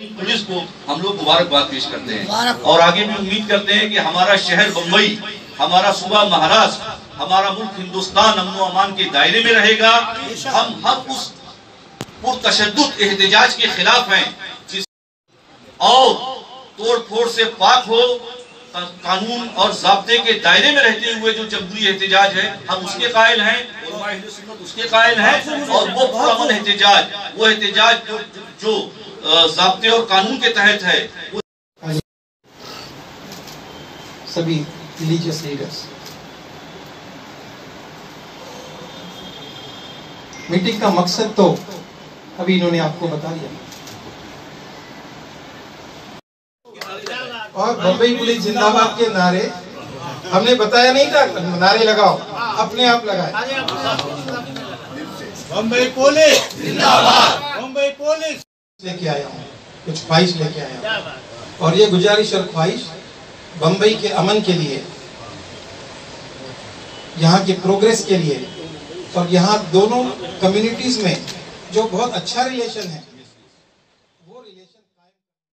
Police को हम लोग मुबारकबाद पेश करते हैं। और आगे भी उम्मीद करते हैं कि हमारा शहर बम्बई, हमारा सूबा महाराष्ट्र हमारा मुल्क हिंदुस्तान अमन अमान के दायरे में रहेगा। हम हर उस पुरतशद एहतजाज के खिलाफ हैं, जिस और तोड़ फोड़ से पाक हो कानून और जब्ते के दायरे में रहते हुए जो जमहूरी एहतजाज है, हम उसके कायल हैं उसके कायल हैं, और वो पुरअमन एहतजाज, वो एहतजाज जो जो जब्ते और कानून के तहत है। सभी रिलीजियस लीडर्स मीटिंग का मकसद तो अभी इन्होंने आपको बता दिया। और बम्बई पुलिस जिंदाबाद के नारे हमने बताया नहीं था नारे लगाओ अपने आप लगाए। बम्बई पुलिस जिंदाबाद। लेके आया हूँ, कुछ ख्वाहिश लेके आया हूँ। और ये गुजारिश और ख्वाहिश बम्बई के अमन के लिए, यहाँ के प्रोग्रेस के लिए और यहाँ दोनों कम्युनिटीज़ में जो बहुत अच्छा रिलेशन है, वो रिलेशन